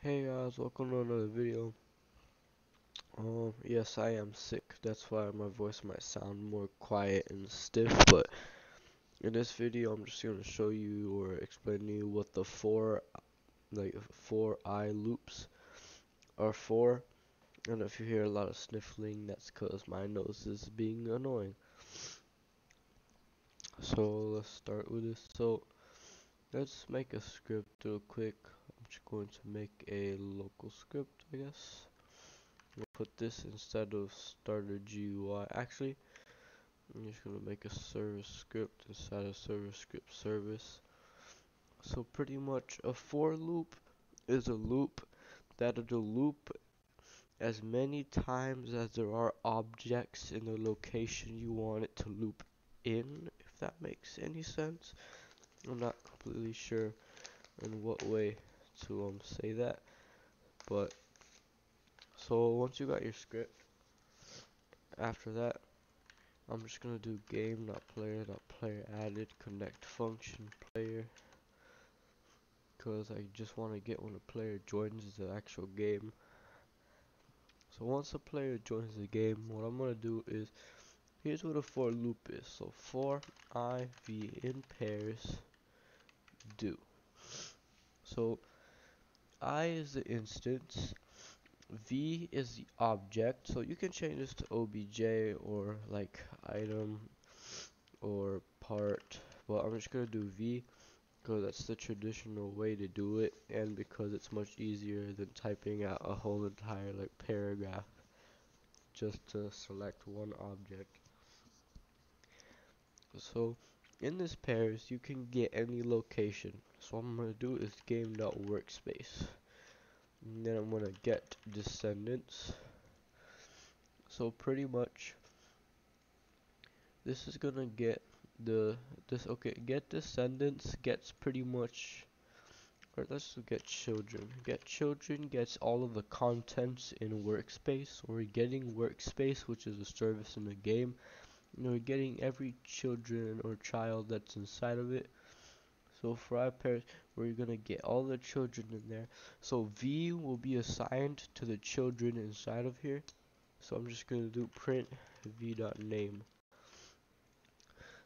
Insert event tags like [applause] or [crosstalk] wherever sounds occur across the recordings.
Hey guys, welcome to another video. Um, yes, I am sick. That's why my voice might sound more quiet and stiff. [laughs] But in this video, I'm just gonna show you or explain to you what the four, like for i loops, are for. And if you hear a lot of sniffling, that's cause my nose is being annoying. So let's start with this. So let's make a script real quick. Just going to make a local script, I guess. We'll put this instead of starter GUI. Actually, I'm just gonna make a service script inside of ServerScriptService. So pretty much a for loop is a loop that'll loop as many times as there are objects in the location you want it to loop in, if that makes any sense. I'm not completely sure in what way to um say that, but so once you got your script, after that, I'm just gonna do game not player not player added connect function player because I just want to get when a player joins the actual game. So once a player joins the game, what I'm gonna do is here's what a for loop is. So for i v in pairs do. So i is the instance v is the object so you can change this to obj or like item or part but I'm just gonna do v because that's the traditional way to do it and because it's much easier than typing out a whole entire like paragraph just to select one object. So in this pairs you can get any location. So what I'm gonna do is game.workspace and then I'm gonna get descendants. So pretty much this is gonna get the this okay get descendants gets pretty much or let's get children. Get children gets all of the contents in workspace. We're getting workspace which is a service in the game you know getting every children or child that's inside of it so for our pairs, we're gonna get all the children in there. So V will be assigned to the children inside of here. So I'm just gonna do print v dot name.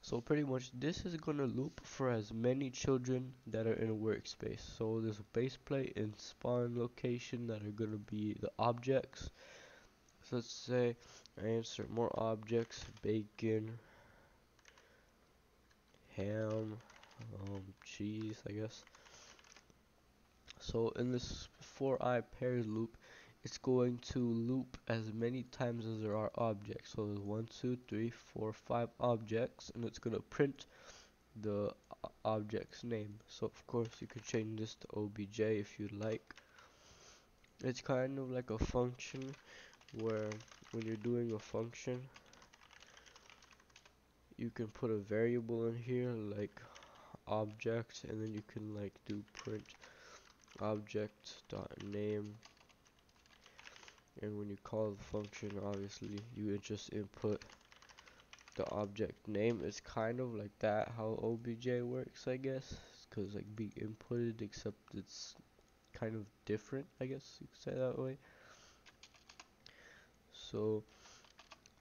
So pretty much this is gonna loop for as many children that are in a workspace. So there's a base plate and spawn location that are gonna be the objects. Let's say I insert more objects, bacon, ham, um, cheese, I guess. So in this for i pairs loop, it's going to loop as many times as there are objects. So there's one, two, three, four, five objects, and it's gonna print the object's name. So of course you could change this to obj if you'd like. It's kind of like a function where when you're doing a function, you can put a variable in here like object and then you can like do print object dot name and when you call the function obviously you would just input the object name. It's kind of like that how obj works i guess. Because like being inputted except it's kind of different i guess you could say that way so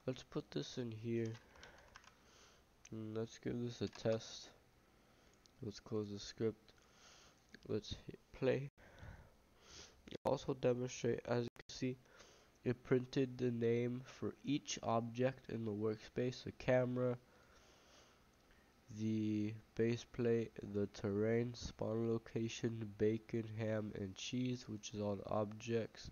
let's put this in here. And let's give this a test. Let's close the script. Let's hit play. Also demonstrate as you can see it printed the name for each object in the workspace the camera the base plate the terrain spawn location bacon ham and cheese which is all objects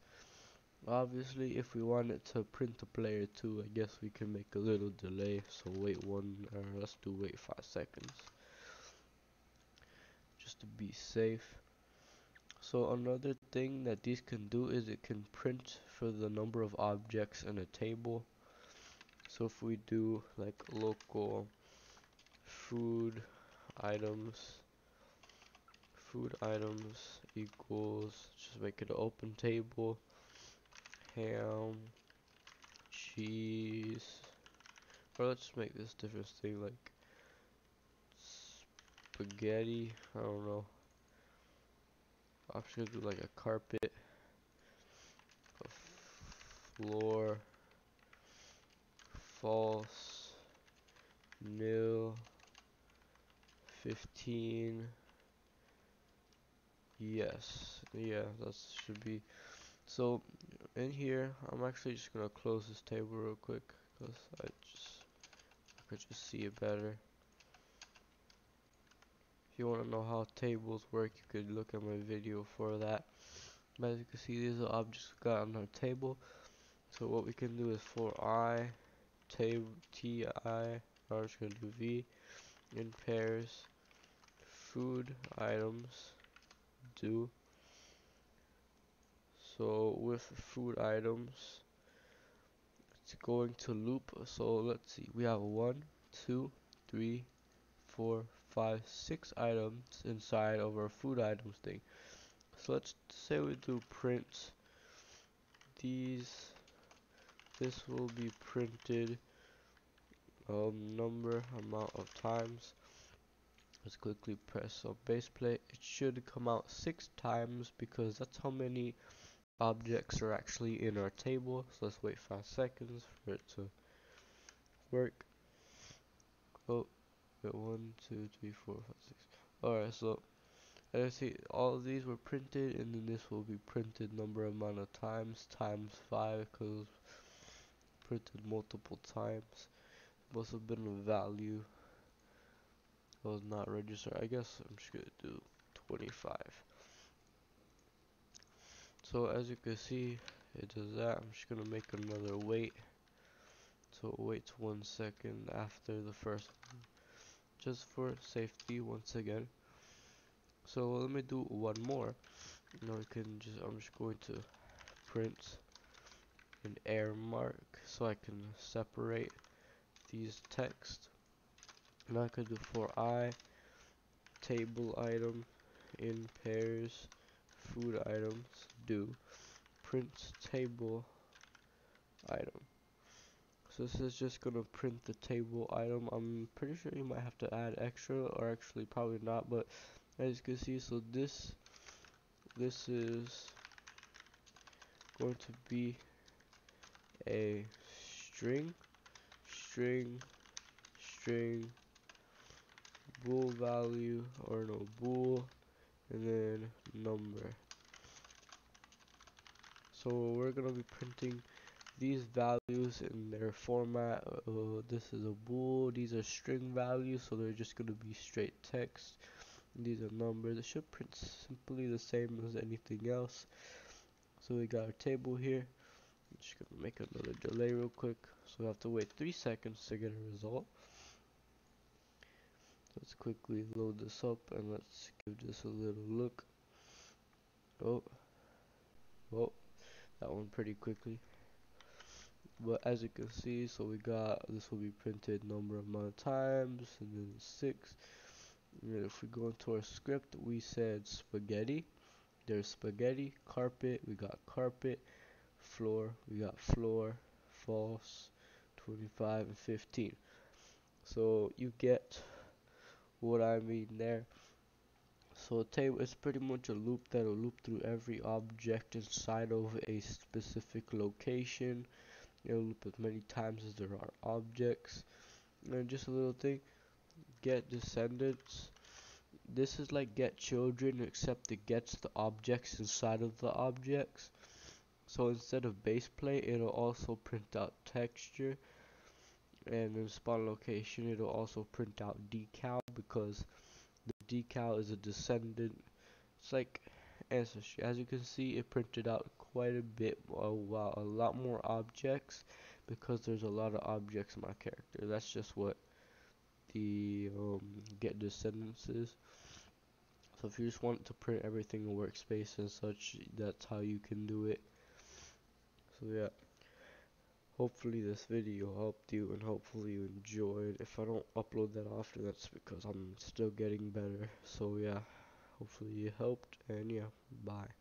obviously if we wanted to print the player too I guess we can make a little delay so wait one or let's do wait five seconds just to be safe. So another thing that these can do is it can print for the number of objects in a table. So if we do like local food items food items equals just make it an open table ham cheese or let's make this different thing like spaghetti. I don't know. I'm just gonna do like a carpet, a floor, false, nil, 15, yes, yeah, that should be, so in here, I'm actually just gonna close this table real quick, because I just, I could just see it better. If you want to know how tables work, you could look at my video for that. But as you can see, these are objects we got on our table. So what we can do is for i, table ti, I'm just gonna do v, in pairs, food items, do. So with food items, it's going to loop. So let's see, we have one, two, three, four, five, six items inside of our food items thing. So let's say we do print these. This will be printed um, number amount of times. Let's quickly press on base plate. It should come out six times because that's how many objects are actually in our table. So let's wait five seconds for it to work. Oh, one, two, three, four, five, six. Alright, so as see, all of these were printed, and then this will be printed number amount of times times five because printed multiple times. Must have been a value that was not registered. I guess I'm just gonna do 25. So as you can see, it does that. I'm just gonna make another wait. So it waits one second after the first one. Just for safety once again. So let me do one more. Now we can just I'm just going to print an air mark so I can separate these text. Now I can do for i table item in pairs food items do print table item so this is just gonna print the table item. I'm pretty sure you might have to add extra or actually probably not, but as you can see, so this this is going to be a string string string bool value or no bool and then number so we're gonna be printing these values in their format. Uh, this is a bool. These are string values so they're just to be straight text. These are numbers. It should print simply the same as anything else. So we got our table here. I'm just gonna make another delay real quick. So we have to wait three seconds to get a result let's quickly load this up and let's give this a little look. Oh well that one pretty quickly. But as you can see so we got this will be printed number of amount of times and then six. And if we go into our script we said spaghetti. There's spaghetti carpet we got carpet floor we got floor false 25 and 15 so you get what I mean there. So a table is pretty much a loop that'll loop through every object inside of a specific location. It'll loop as many times as there are objects. And just a little thing get descendants. This is like get children except it gets the objects inside of the objects. So instead of base plate it'll also print out texture and in spawn location it'll also print out decal because the decal is a descendant it's like ancestry. As you can see it printed out quite a bit uh, wow a lot more objects because there's a lot of objects in my character. That's just what the um, get descendants is. So if you just want to print everything in workspace and such that's how you can do it. So yeah hopefully this video helped you and hopefully you enjoyed. If I don't upload that often that's because I'm still getting better. So yeah hopefully it helped and yeah bye